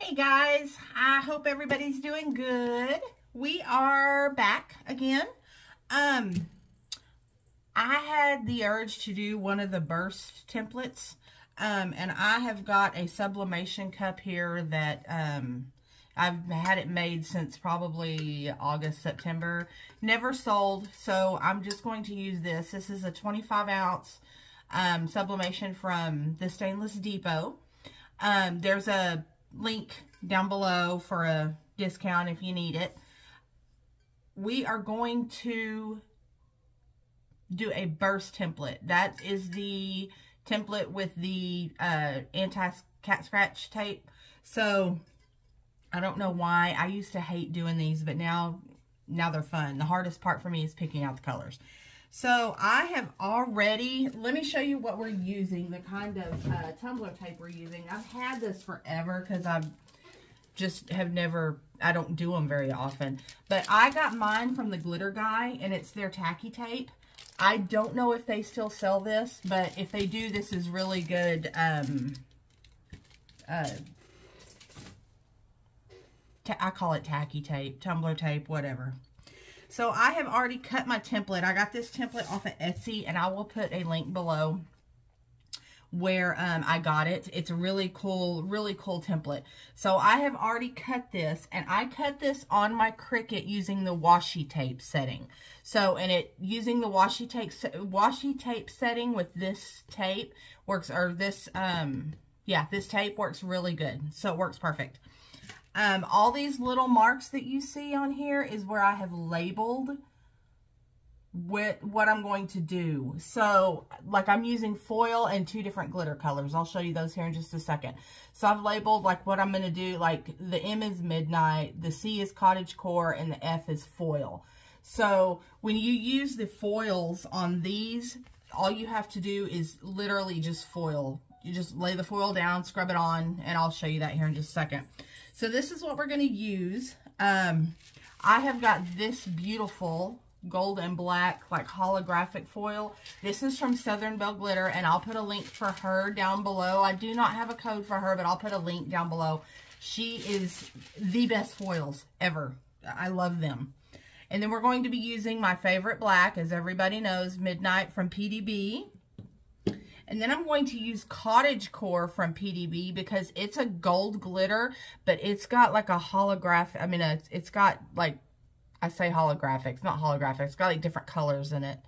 Hey guys, I hope everybody's doing good. We are back again. Um, I had the urge to do one of the burst templates, um, and I have got a sublimation cup here that um, I've had it made since probably August, September. Never sold, so I'm just going to use this. This is a 25 ounce um, sublimation from the Stainless Depot. Um, there's a link down below for a discount if you need it. We are going to do a burst template. That is the template with the uh, anti-cat scratch tape. So, I don't know why. I used to hate doing these, but now, now they're fun. The hardest part for me is picking out the colors. So I have already, let me show you what we're using, the kind of uh, tumbler tape we're using. I've had this forever because I've just have never, I don't do them very often. But I got mine from the Glitter Guy, and it's their tacky tape. I don't know if they still sell this, but if they do, this is really good, um, uh, I call it tacky tape, tumbler tape, whatever. So I have already cut my template. I got this template off of Etsy, and I will put a link below where um, I got it. It's a really cool, really cool template. So I have already cut this, and I cut this on my Cricut using the washi tape setting. So, and it using the washi tape washi tape setting with this tape works, or this, um, yeah, this tape works really good. So it works perfect. Um, all these little marks that you see on here is where I have labeled what, what I'm going to do. So, like I'm using foil and two different glitter colors. I'll show you those here in just a second. So, I've labeled like what I'm going to do. Like the M is Midnight, the C is Cottage Core, and the F is Foil. So, when you use the foils on these, all you have to do is literally just foil. You just lay the foil down, scrub it on, and I'll show you that here in just a second. So this is what we're going to use. Um, I have got this beautiful gold and black like holographic foil. This is from Southern Belle Glitter and I'll put a link for her down below. I do not have a code for her, but I'll put a link down below. She is the best foils ever. I love them. And then we're going to be using my favorite black, as everybody knows, Midnight from PDB. And then I'm going to use Cottage Core from PDB because it's a gold glitter, but it's got like a holographic, I mean, it's, it's got like, I say holographic, it's not holographic, it's got like different colors in it.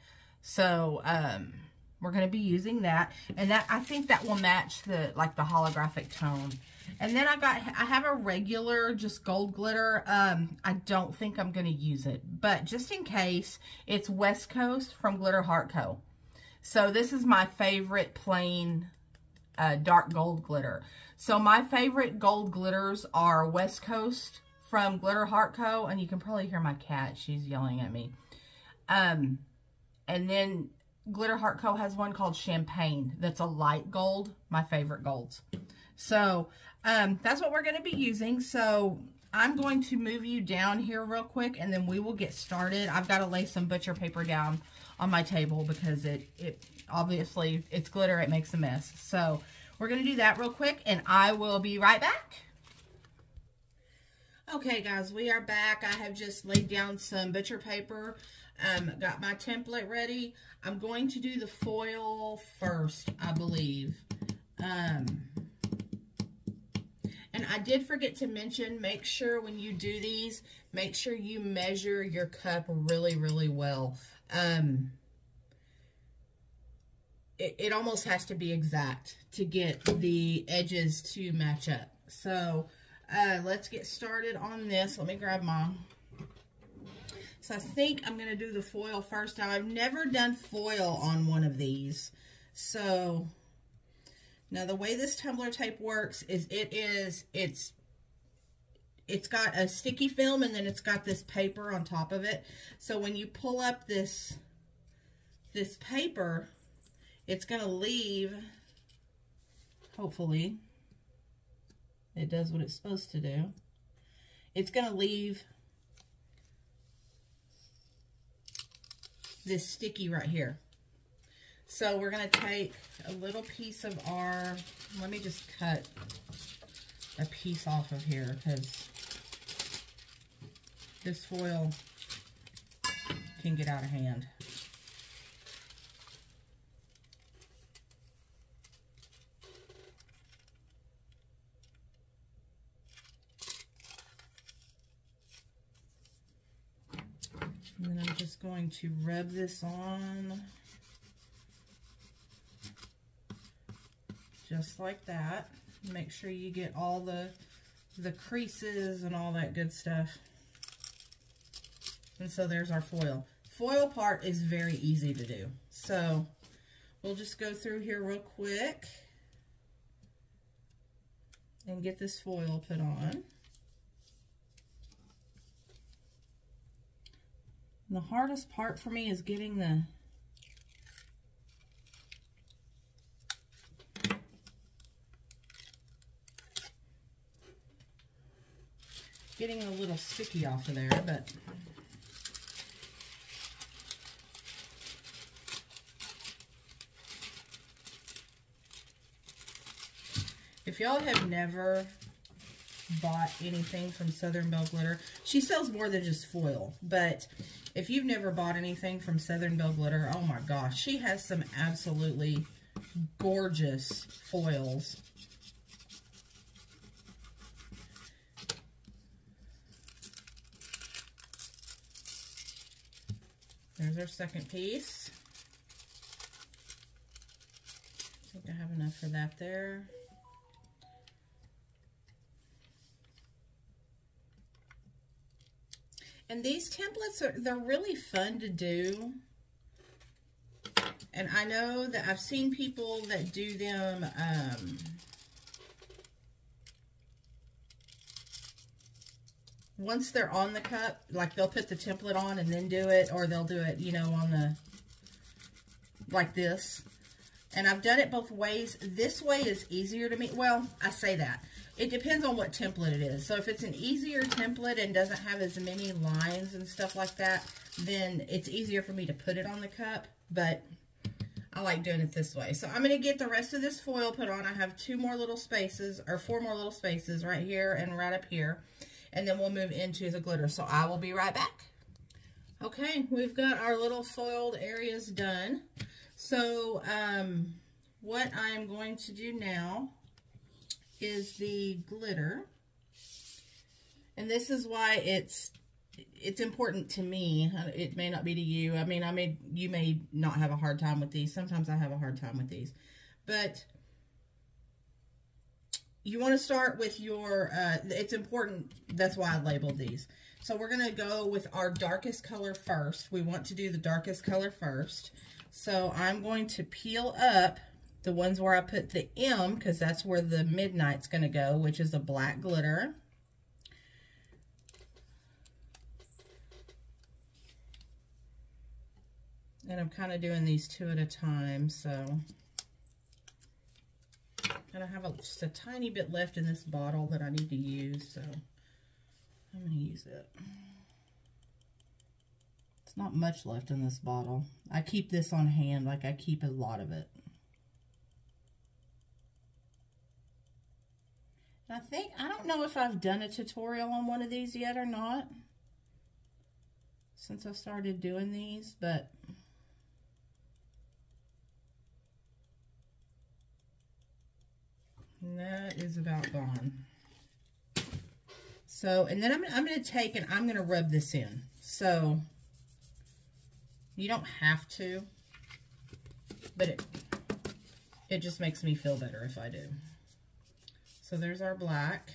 So, um, we're going to be using that. And that, I think that will match the, like the holographic tone. And then I got, I have a regular just gold glitter. Um, I don't think I'm going to use it, but just in case, it's West Coast from Glitter Heart Co. So this is my favorite plain uh, dark gold glitter. So my favorite gold glitters are West Coast from Glitter Heart Co. And you can probably hear my cat. She's yelling at me. Um, and then Glitter Heart Co. has one called Champagne. That's a light gold. My favorite golds. So um, that's what we're going to be using. So I'm going to move you down here real quick and then we will get started. I've got to lay some butcher paper down on my table because it, it obviously, it's glitter, it makes a mess. So we're going to do that real quick and I will be right back. Okay guys, we are back. I have just laid down some butcher paper, um, got my template ready. I'm going to do the foil first, I believe. Um, and I did forget to mention, make sure when you do these, make sure you measure your cup really, really well um, it, it almost has to be exact to get the edges to match up. So uh, let's get started on this. Let me grab my... So I think I'm going to do the foil first. Now, I've never done foil on one of these. So, now the way this tumbler tape works is it is, it's it's got a sticky film and then it's got this paper on top of it. So when you pull up this, this paper, it's going to leave, hopefully, it does what it's supposed to do. It's going to leave this sticky right here. So we're going to take a little piece of our, let me just cut a piece off of here because this foil can get out of hand. And then I'm just going to rub this on just like that. Make sure you get all the the creases and all that good stuff. And so there's our foil. Foil part is very easy to do. So we'll just go through here real quick and get this foil put on. And the hardest part for me is getting the getting a little sticky off of there, but y'all have never bought anything from Southern Belle Glitter, she sells more than just foil, but if you've never bought anything from Southern Belle Glitter, oh my gosh, she has some absolutely gorgeous foils There's our second piece. I think I have enough for that there. And these templates, are they're really fun to do. And I know that I've seen people that do them um, once they're on the cup, like they'll put the template on and then do it, or they'll do it, you know, on the, like this. And I've done it both ways. This way is easier to me. Well, I say that. It depends on what template it is. So if it's an easier template and doesn't have as many lines and stuff like that, then it's easier for me to put it on the cup. But I like doing it this way. So I'm going to get the rest of this foil put on. I have two more little spaces, or four more little spaces right here and right up here and then we'll move into the glitter. So I will be right back. Okay, we've got our little foiled areas done. So um, what I'm going to do now is the glitter. And this is why it's it's important to me. It may not be to you. I mean, I may you may not have a hard time with these. Sometimes I have a hard time with these. But you want to start with your, uh, it's important, that's why I labeled these. So we're going to go with our darkest color first. We want to do the darkest color first. So I'm going to peel up the ones where I put the M, because that's where the Midnight's going to go, which is a black glitter. And I'm kind of doing these two at a time, so... And I have a, just a tiny bit left in this bottle that I need to use, so I'm going to use it. It's not much left in this bottle. I keep this on hand like I keep a lot of it. I think, I don't know if I've done a tutorial on one of these yet or not since I started doing these, but that is about gone. So, and then I'm, I'm going to take and I'm going to rub this in. So, you don't have to, but it, it just makes me feel better if I do. So there's our black.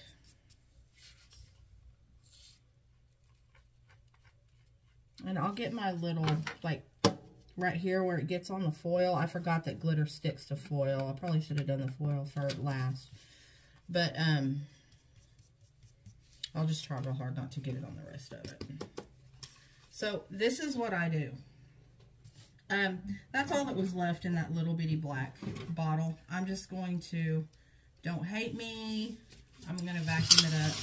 And I'll get my little, like, right here where it gets on the foil. I forgot that glitter sticks to foil. I probably should have done the foil for last. But um, I'll just try real hard not to get it on the rest of it. So this is what I do. Um, that's all that was left in that little bitty black bottle. I'm just going to, don't hate me, I'm going to vacuum it up.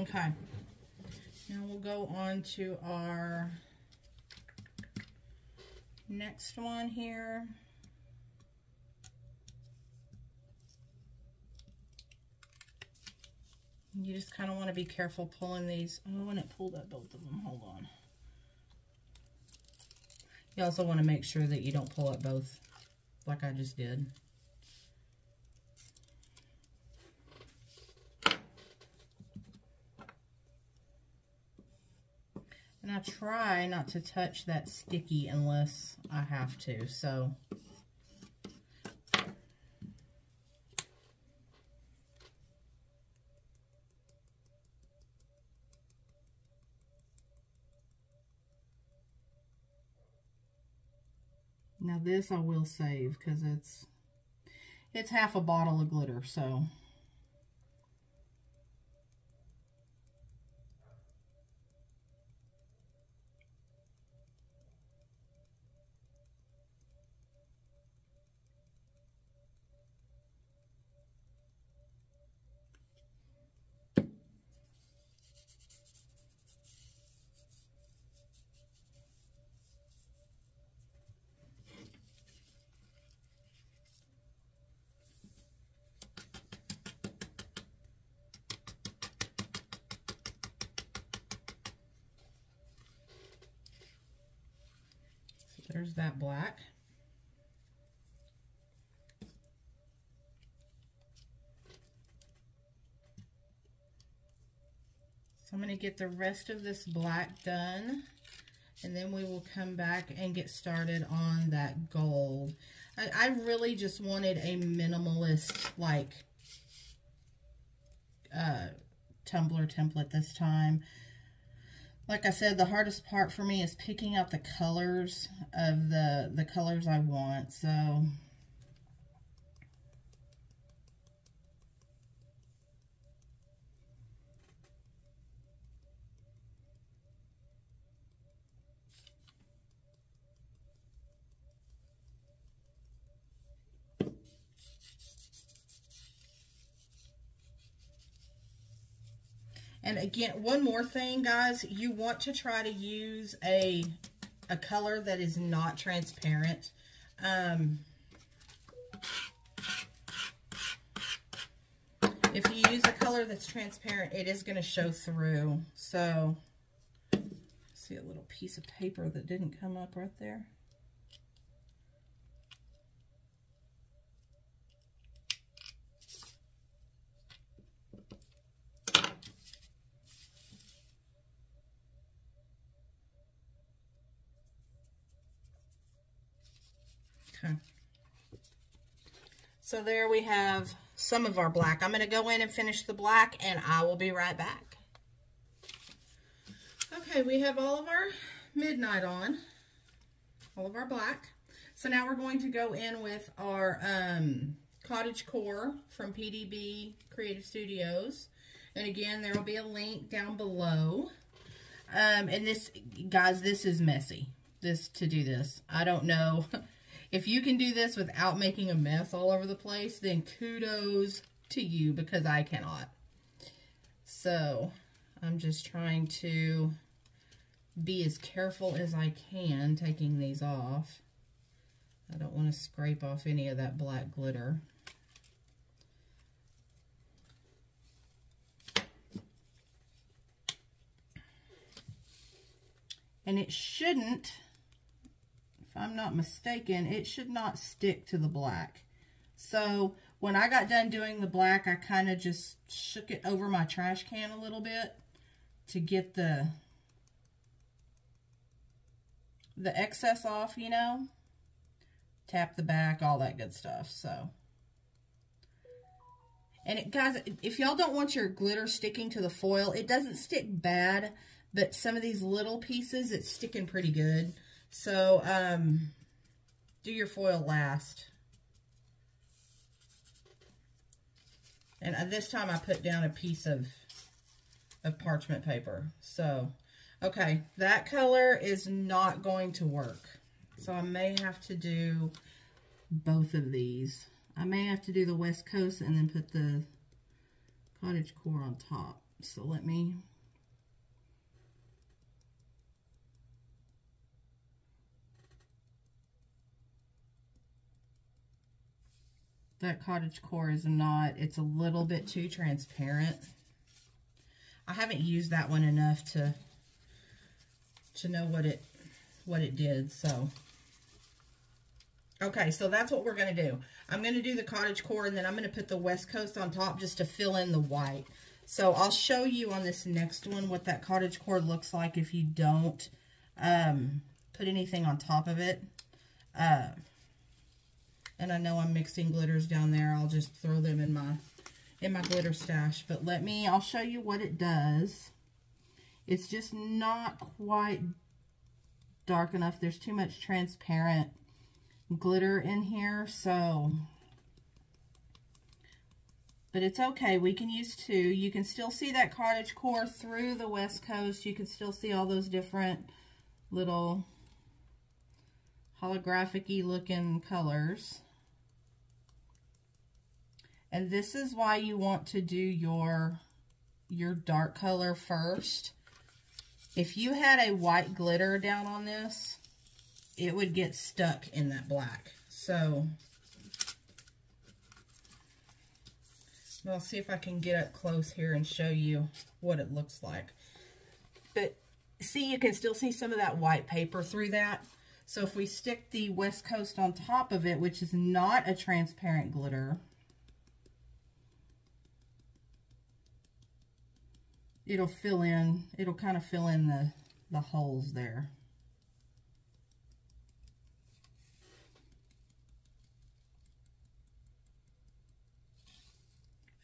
Okay. Now we'll go on to our next one here. You just kind of want to be careful pulling these. Oh, and it pulled up both of them. Hold on. You also want to make sure that you don't pull up both like I just did. And I try not to touch that sticky unless I have to, so... this I will save because it's it's half a bottle of glitter, so There's that black. So I'm going to get the rest of this black done. And then we will come back and get started on that gold. I, I really just wanted a minimalist, like, uh, tumbler template this time like I said, the hardest part for me is picking out the colors of the, the colors I want. So And again, one more thing, guys, you want to try to use a, a color that is not transparent. Um, if you use a color that's transparent, it is going to show through. So, see a little piece of paper that didn't come up right there. Okay. So there we have some of our black. I'm going to go in and finish the black and I will be right back. Okay, we have all of our midnight on, all of our black. So now we're going to go in with our um, cottage core from PDB Creative Studios. And again, there will be a link down below. Um, and this, guys, this is messy, this to do this. I don't know. If you can do this without making a mess all over the place, then kudos to you because I cannot. So I'm just trying to be as careful as I can taking these off. I don't want to scrape off any of that black glitter. And it shouldn't I'm not mistaken, it should not stick to the black. So when I got done doing the black, I kind of just shook it over my trash can a little bit to get the the excess off, you know. Tap the back, all that good stuff. So, and it, guys, if y'all don't want your glitter sticking to the foil, it doesn't stick bad, but some of these little pieces, it's sticking pretty good. So, um, do your foil last. And uh, this time I put down a piece of, of parchment paper. So, okay, that color is not going to work. So I may have to do both of these. I may have to do the West Coast and then put the cottage core on top. So let me that cottage core is not, it's a little bit too transparent. I haven't used that one enough to to know what it what it did, so. Okay, so that's what we're to do. I'm to do the cottage core, and then I'm to put the West Coast on top just to fill in the white. So I'll show you on this next one what that cottage core looks like if you don't um, put anything on top of it. Uh, and I know I'm mixing glitters down there. I'll just throw them in my in my glitter stash. But let me, I'll show you what it does. It's just not quite dark enough. There's too much transparent glitter in here. So, but it's okay. We can use two. You can still see that cottage core through the West Coast. You can still see all those different little holographic-y looking colors. And this is why you want to do your, your dark color first. If you had a white glitter down on this, it would get stuck in that black. So, I'll see if I can get up close here and show you what it looks like. But see, you can still see some of that white paper through that. So if we stick the West Coast on top of it, which is not a transparent glitter, it'll fill in, it'll kind of fill in the, the holes there.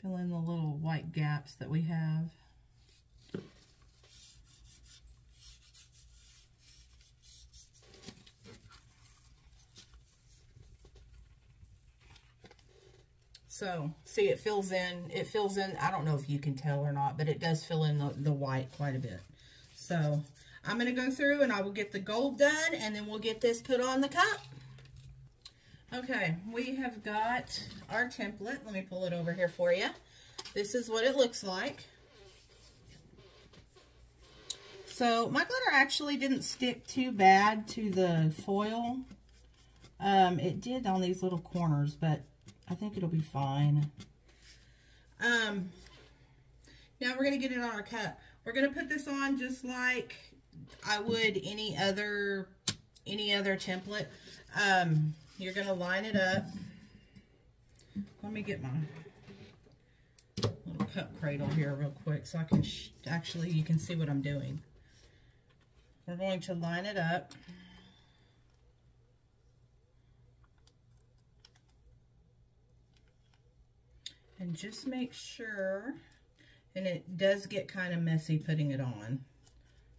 Fill in the little white gaps that we have. So, see, it fills in, it fills in, I don't know if you can tell or not, but it does fill in the, the white quite a bit. So, I'm going to go through and I will get the gold done, and then we'll get this put on the cup. Okay, we have got our template. Let me pull it over here for you. This is what it looks like. So, my glitter actually didn't stick too bad to the foil. Um, it did on these little corners, but I think it'll be fine. Um, now we're going to get it on our cup. We're going to put this on just like I would any other, any other template. Um, you're going to line it up. Let me get my little cup cradle here real quick so I can actually, you can see what I'm doing. We're going to line it up. And just make sure, and it does get kind of messy putting it on.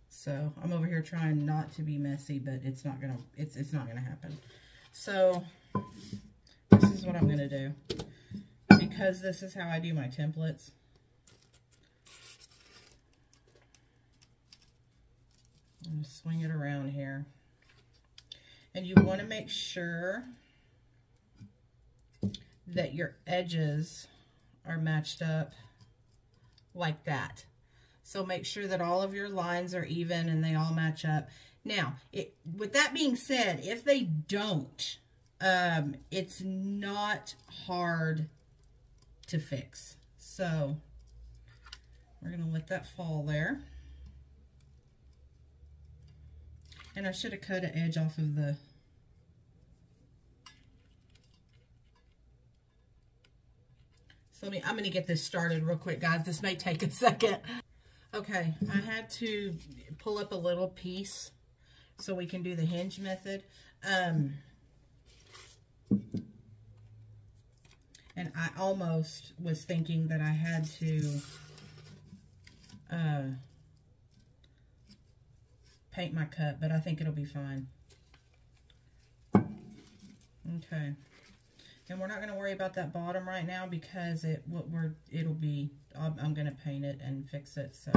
So I'm over here trying not to be messy, but it's not gonna, it's, it's not gonna happen. So this is what I'm gonna do. Because this is how I do my templates. I'm gonna swing it around here. And you wanna make sure that your edges are matched up like that. So make sure that all of your lines are even and they all match up. Now, it, with that being said, if they don't, um, it's not hard to fix. So we're going to let that fall there. And I should have cut an edge off of the So let me, I'm going to get this started real quick, guys. This may take a second. Okay, I had to pull up a little piece so we can do the hinge method. Um, and I almost was thinking that I had to uh, paint my cup, but I think it'll be fine. Okay. And we're not going to worry about that bottom right now because it what we're it'll be I'm, I'm going to paint it and fix it. So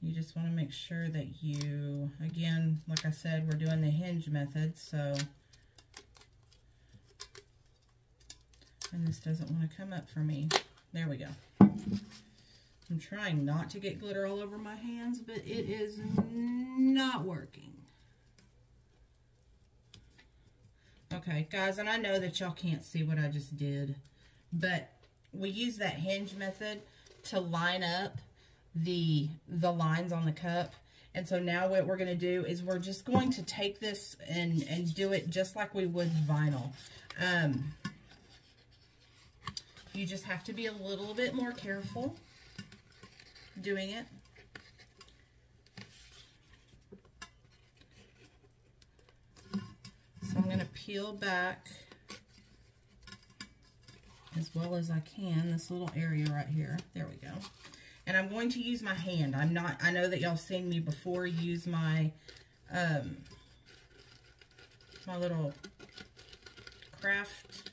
you just want to make sure that you again, like I said, we're doing the hinge method. So and this doesn't want to come up for me. There we go. I'm trying not to get glitter all over my hands, but it is not working. Okay, guys, and I know that y'all can't see what I just did, but we use that hinge method to line up the the lines on the cup. And so now what we're going to do is we're just going to take this and, and do it just like we would vinyl. Um, you just have to be a little bit more careful doing it. So I'm going to peel back as well as I can this little area right here. There we go. And I'm going to use my hand. I'm not, I know that y'all seen me before use my, um, my little craft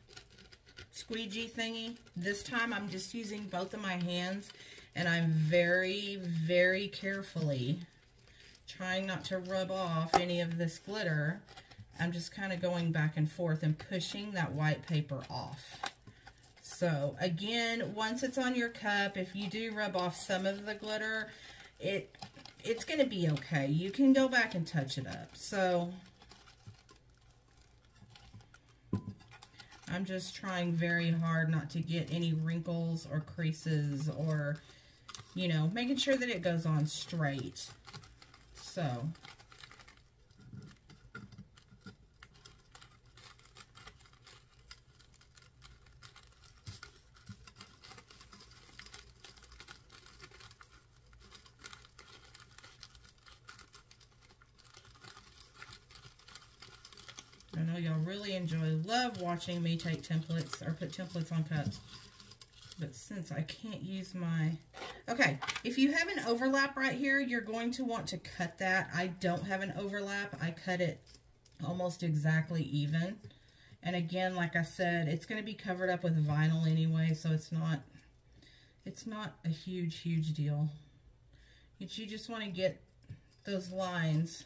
squeegee thingy. This time I'm just using both of my hands and I'm very, very carefully trying not to rub off any of this glitter. I'm just kind of going back and forth and pushing that white paper off. So again, once it's on your cup, if you do rub off some of the glitter, it it's going to be okay. You can go back and touch it up. So I'm just trying very hard not to get any wrinkles or creases or, you know, making sure that it goes on straight. So I know y'all really enjoy, love watching me take templates or put templates on cups. But since I can't use my... Okay, if you have an overlap right here, you're going to want to cut that. I don't have an overlap. I cut it almost exactly even. And again, like I said, it's going to be covered up with vinyl anyway, so it's not, it's not a huge, huge deal. But you just want to get those lines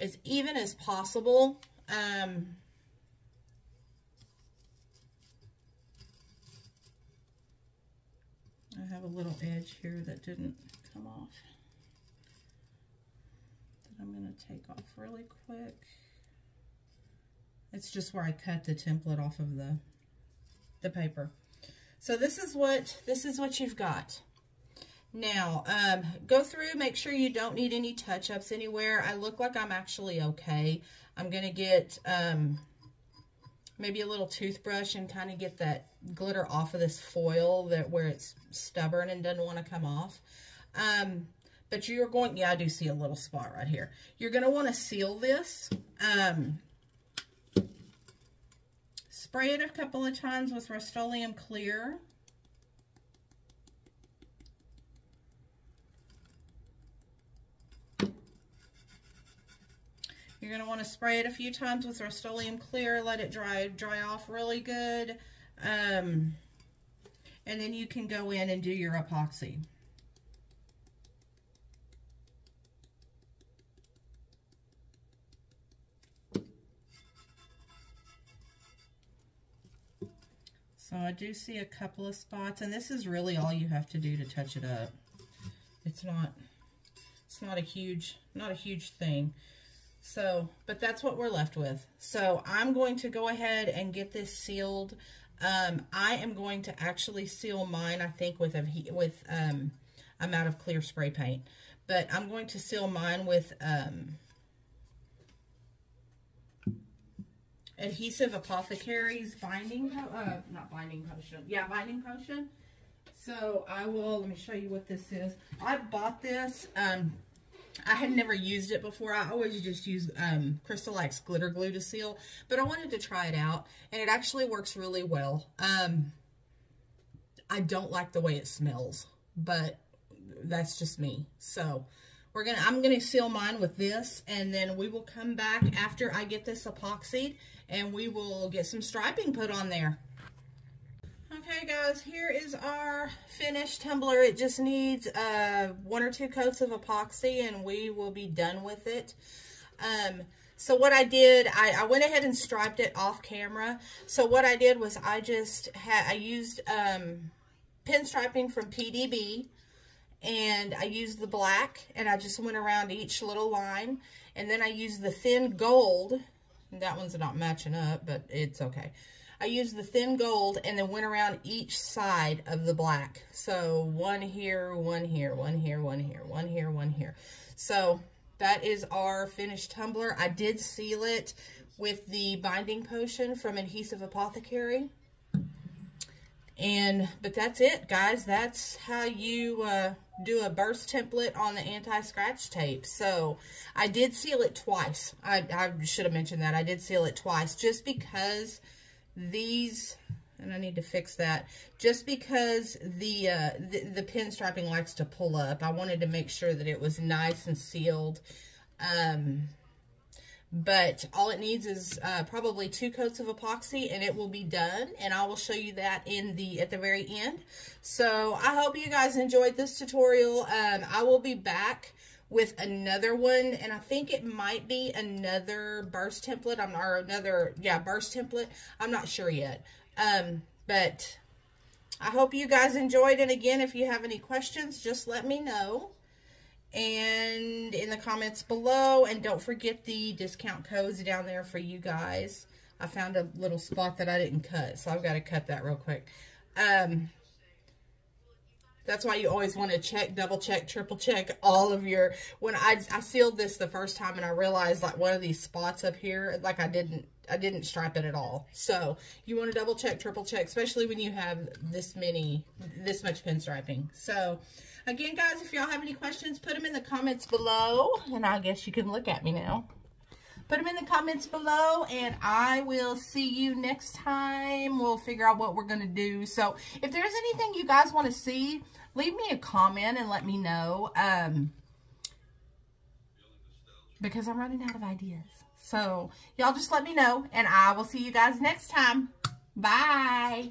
as even as possible. Um, I have a little edge here that didn't come off that I'm going to take off really quick. It's just where I cut the template off of the the paper. So this is what this is what you've got. Now, um, go through, make sure you don't need any touch-ups anywhere. I look like I'm actually okay. I'm going to get um, maybe a little toothbrush and kind of get that glitter off of this foil that where it's stubborn and doesn't want to come off. Um, but you're going, yeah, I do see a little spot right here. You're going to want to seal this. Um, spray it a couple of times with Rust-Oleum Clear. You're going to want to spray it a few times with Rust-Oleum Clear, let it dry dry off really good. Um, and then you can go in and do your epoxy. So I do see a couple of spots, and this is really all you have to do to touch it up. It's not, it's not a huge, not a huge thing. So, but that's what we're left with. So I'm going to go ahead and get this sealed. Um, I am going to actually seal mine, I think, with a with um, I'm out of clear spray paint. But I'm going to seal mine with um, Adhesive Apothecaries binding, uh, not binding potion, yeah, binding potion. So I will, let me show you what this is. I bought this, um, I had never used it before. I always just use um, glitter glue to seal, but I wanted to try it out, and it actually works really well. Um, I don't like the way it smells, but that's just me. So we're gonna, I'm gonna seal mine with this, and then we will come back after I get this epoxied, and we will get some striping put on there. Okay guys, here is our finished tumbler. It just needs uh, one or two coats of epoxy and we will be done with it. Um, so what I did, I, I, went ahead and striped it off camera. So what I did was I just had, I used um, pinstriping from PDB and I used the black and I just went around each little line and then I used the thin gold That one's not matching up, but it's okay. I used the thin gold and then went around each side of the black. So one here, one here, one here, one here, one here, one here. So that is our finished tumbler. I did seal it with the binding potion from Adhesive Apothecary. And, but that's it, guys. That's how you uh, do a burst template on the anti-scratch tape. So, I did seal it twice. I, I should have mentioned that. I did seal it twice just because these, and I need to fix that, just because the, uh, the, the pin strapping likes to pull up. I wanted to make sure that it was nice and sealed. Um, but all it needs is uh, probably two coats of epoxy and it will be done and I will show you that in the at the very end so I hope you guys enjoyed this tutorial um, I will be back with another one and I think it might be another burst template I'm or another yeah burst template I'm not sure yet um, but I hope you guys enjoyed and again if you have any questions just let me know and in the comments below. And don't forget the discount codes down there for you guys. I found a little spot that I didn't cut, so I've got to cut that real quick. Um, that's why you always want to check, double check, triple check all of your, when I, I sealed this the first time and I realized like one of these spots up here, like I didn't, I didn't stripe it at all. So you want to double check, triple check, especially when you have this many, this much pin striping. So Again, guys, if y'all have any questions, put them in the comments below. And I guess you can look at me now. Put them in the comments below, and I will see you next time. We'll figure out what we're going to do. So, if there's anything you guys want to see, leave me a comment and let me know. Um, because I'm running out of ideas. So, y'all just let me know, and I will see you guys next time. Bye.